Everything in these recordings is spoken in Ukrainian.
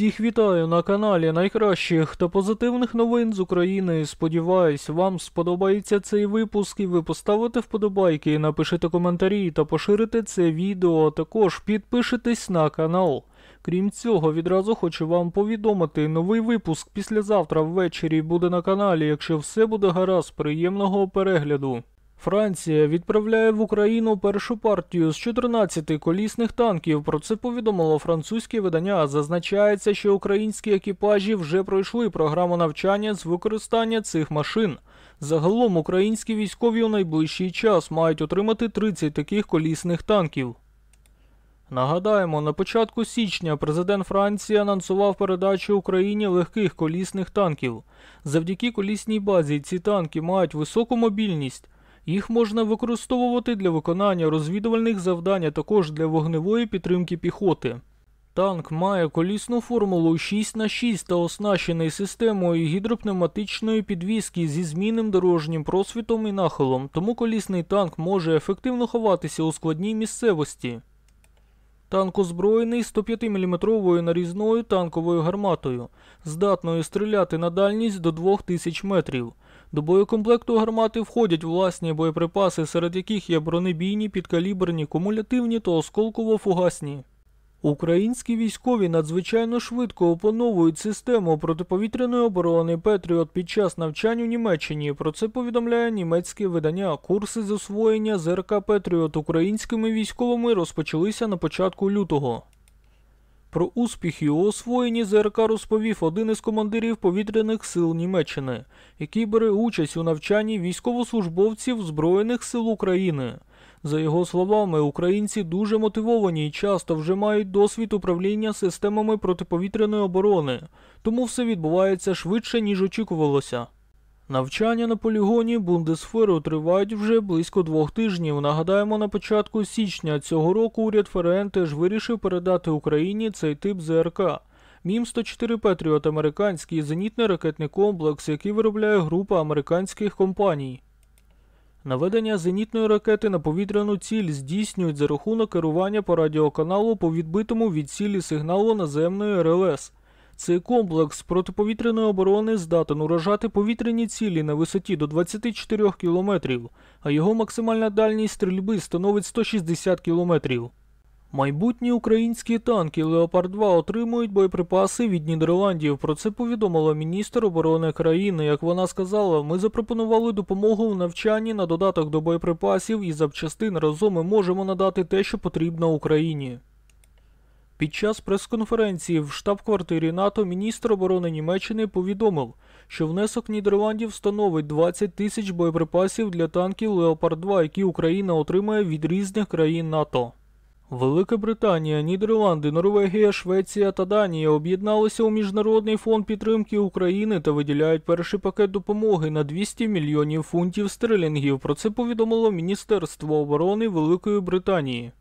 Усіх вітаю на каналі найкращих та позитивних новин з України. Сподіваюсь, вам сподобається цей випуск і ви поставите вподобайки, напишете коментарі та поширите це відео, а також підпишитесь на канал. Крім цього, відразу хочу вам повідомити, новий випуск післязавтра ввечері буде на каналі, якщо все буде гаразд, приємного перегляду. Франція відправляє в Україну першу партію з 14 колісних танків. Про це повідомило французьке видання. Зазначається, що українські екіпажі вже пройшли програму навчання з використання цих машин. Загалом українські військові у найближчий час мають отримати 30 таких колісних танків. Нагадаємо, на початку січня президент Франції анонсував передачу Україні легких колісних танків. Завдяки колісній базі ці танки мають високу мобільність. Їх можна використовувати для виконання розвідувальних завдань, а також для вогневої підтримки піхоти. Танк має колісну формулу 6х6 та оснащений системою гідропневматичної підвіски зі змінним дорожнім просвітом і нахилом, тому колісний танк може ефективно ховатися у складній місцевості. Танк озброєний 105-мм нарізною танковою гарматою, здатною стріляти на дальність до 2000 метрів. До боєкомплекту гармати входять власні боєприпаси, серед яких є бронебійні, підкаліберні, кумулятивні та осколково-фугасні. Українські військові надзвичайно швидко опановують систему протиповітряної оборони Петріот під час навчань у Німеччині. Про це повідомляє німецьке видання. Курси з освоєння ЗРК Петріот українськими військовими розпочалися на початку лютого. Про успіхи у освоєнні ЗРК розповів один із командирів повітряних сил Німеччини, який бере участь у навчанні військовослужбовців Збройних сил України. За його словами, українці дуже мотивовані і часто вже мають досвід управління системами протиповітряної оборони, тому все відбувається швидше, ніж очікувалося. Навчання на полігоні Бундесферу тривають вже близько двох тижнів. Нагадаємо, на початку січня цього року уряд ФРН теж вирішив передати Україні цей тип ЗРК. Мім 104 Петріот американський зенітний ракетний комплекс, який виробляє група американських компаній. Наведення зенітної ракети на повітряну ціль здійснюють за рахунок керування по радіоканалу по відбитому від цілі сигналу наземної РЛС. Цей комплекс протиповітряної оборони здатен уражати повітряні цілі на висоті до 24 км, а його максимальна дальність стрільби становить 160 км. Майбутні українські танки Леопард 2 отримують боєприпаси від Нідерландів. Про це повідомила міністр оборони країни. Як вона сказала, ми запропонували допомогу в навчанні на додаток до боєприпасів і запчастин разом ми можемо надати те, що потрібно Україні. Під час прес-конференції в штаб-квартирі НАТО міністр оборони Німеччини повідомив, що внесок Нідерландів становить 20 тисяч боєприпасів для танків Леопард 2, які Україна отримає від різних країн НАТО. Велика Британія, Нідерланди, Норвегія, Швеція та Данія об'єдналися у Міжнародний фонд підтримки України та виділяють перший пакет допомоги на 200 мільйонів фунтів стерлінгів. Про це повідомило Міністерство оборони Великої Британії.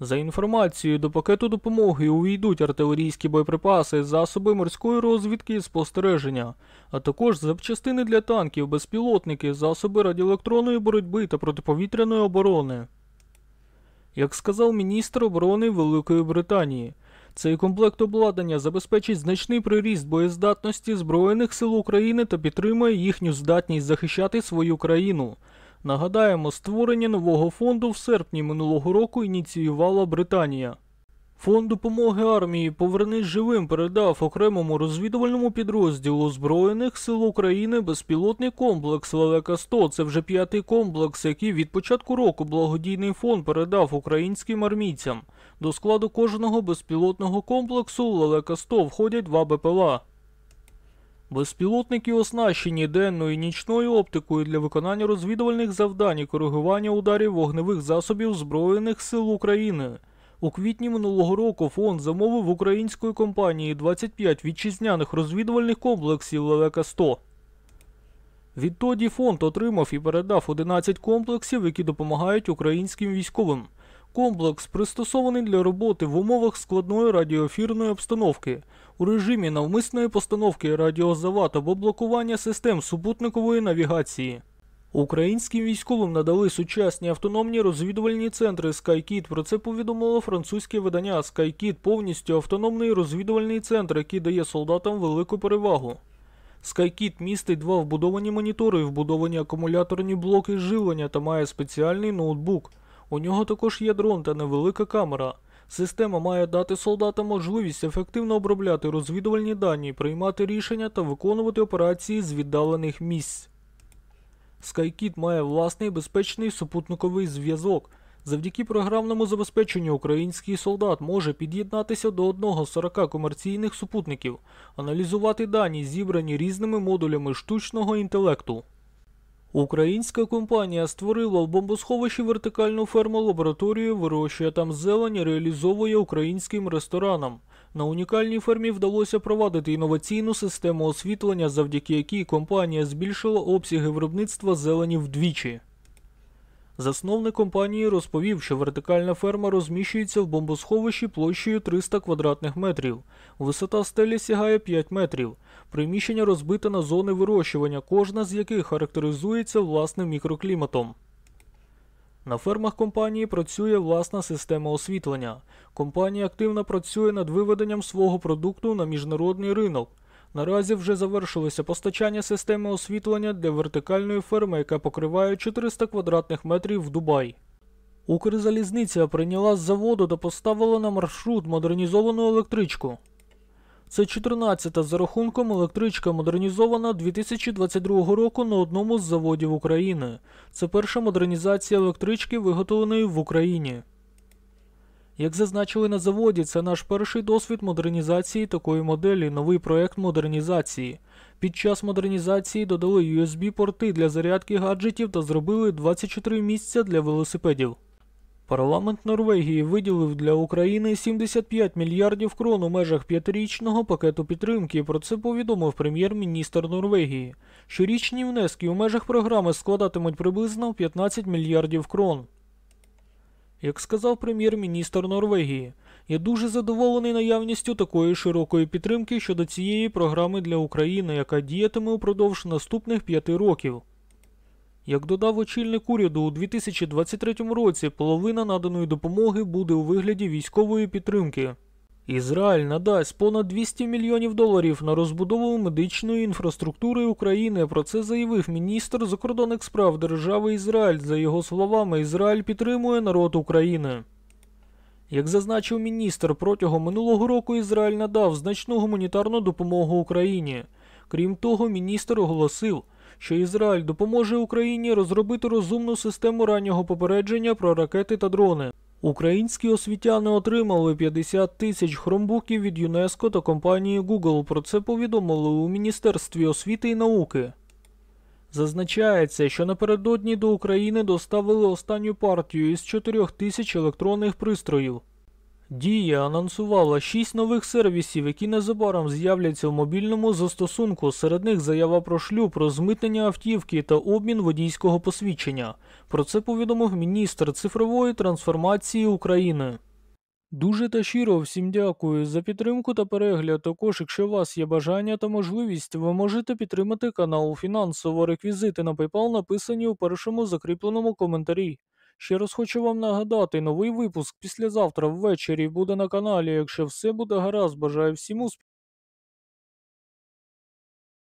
За інформацією, до пакету допомоги увійдуть артилерійські боєприпаси, засоби морської розвідки і спостереження, а також запчастини для танків, безпілотники, засоби радіоелектронної боротьби та протиповітряної оборони. Як сказав міністр оборони Великої Британії, цей комплект обладнання забезпечить значний приріст боєздатності Збройних сил України та підтримує їхню здатність захищати свою країну. Нагадаємо, створення нового фонду в серпні минулого року ініціювала Британія. Фонд допомоги армії Повернись живим передав окремому розвідувальному підрозділу Збройних сил України безпілотний комплекс Лелека 100 Це вже п'ятий комплекс, який від початку року благодійний фонд передав українським армійцям. До складу кожного безпілотного комплексу Лелека 100 входять два БПЛА. Безпілотники оснащені денною і нічною оптикою для виконання розвідувальних завдань і коригування ударів вогневих засобів Збройних сил України. У квітні минулого року фонд замовив української компанії 25 вітчизняних розвідувальних комплексів Лелека 100. Відтоді фонд отримав і передав 11 комплексів, які допомагають українським військовим. Комплекс пристосований для роботи в умовах складної радіоефірної обстановки у режимі навмисної постановки радіозават або блокування систем супутникової навігації. Українським військовим надали сучасні автономні розвідувальні центри SkyKit. Про це повідомило французьке видання SkyKit повністю автономний розвідувальний центр, який дає солдатам велику перевагу. SkyKit містить два вбудовані монітори, вбудовані акумуляторні блоки живлення та має спеціальний ноутбук. У нього також є дрон та невелика камера. Система має дати солдатам можливість ефективно обробляти розвідувальні дані, приймати рішення та виконувати операції з віддалених місць. SkyKit має власний безпечний супутниковий зв'язок. Завдяки програмному забезпеченню український солдат може під'єднатися до одного з 40 комерційних супутників, аналізувати дані, зібрані різними модулями штучного інтелекту. Українська компанія створила в бомбосховищі вертикальну ферму лабораторію, вирощує там зелень, реалізовує українським ресторанам. На унікальній фермі вдалося провадити інноваційну систему освітлення, завдяки якій компанія збільшила обсяги виробництва зелені вдвічі. Засновник компанії розповів, що вертикальна ферма розміщується в бомбосховищі площею 300 квадратних метрів. Висота стелі сягає 5 метрів. Приміщення розбите на зони вирощування, кожна з яких характеризується власним мікрокліматом. На фермах компанії працює власна система освітлення. Компанія активно працює над виведенням свого продукту на міжнародний ринок. Наразі вже завершилося постачання системи освітлення для вертикальної ферми, яка покриває 400 квадратних метрів в Дубай. Укрзалізниця прийняла з заводу та поставила на маршрут модернізовану електричку. Це 14-та за рахунком електричка модернізована 2022 року на одному з заводів України. Це перша модернізація електрички, виготовленої в Україні. Як зазначили на заводі, це наш перший досвід модернізації такої моделі, новий проект модернізації. Під час модернізації додали USB-порти для зарядки гаджетів та зробили 24 місця для велосипедів. Парламент Норвегії виділив для України 75 мільярдів крон у межах п'ятирічного пакету підтримки. Про це повідомив прем'єр-міністр Норвегії. Щорічні внески у межах програми складатимуть приблизно 15 мільярдів крон. Як сказав прем'єр-міністр Норвегії, я дуже задоволений наявністю такої широкої підтримки щодо цієї програми для України, яка діятиме упродовж наступних п'яти років. Як додав очільник уряду, у 2023 році половина наданої допомоги буде у вигляді військової підтримки. Ізраїль надасть понад 200 мільйонів доларів на розбудову медичної інфраструктури України. Про це заявив міністр закордонних справ держави Ізраїль. За його словами, Ізраїль підтримує народ України. Як зазначив міністр, протягом минулого року Ізраїль надав значну гуманітарну допомогу Україні. Крім того, міністр оголосив, що Ізраїль допоможе Україні розробити розумну систему раннього попередження про ракети та дрони. Українські освітяни отримали 50 тисяч хромбуків від ЮНЕСКО та компанії Google. Про це повідомили у Міністерстві освіти і науки. Зазначається, що напередодні до України доставили останню партію із 4 тисяч електронних пристроїв. Дія анонсувала 6 нових сервісів, які незабаром з'являться в мобільному застосунку. Серед них заява про шлюб, розмитнення автівки та обмін водійського посвідчення. Про це повідомив міністр цифрової трансформації України. Дуже та щиро всім дякую за підтримку та перегляд. Також, якщо у вас є бажання та можливість, ви можете підтримати канал фінансово. Реквізити на PayPal написані у першому закріпленому коментарі. Ще раз хочу вам нагадати, новий випуск післязавтра ввечері буде на каналі. Якщо все буде гаразд, бажаю всім успіхів.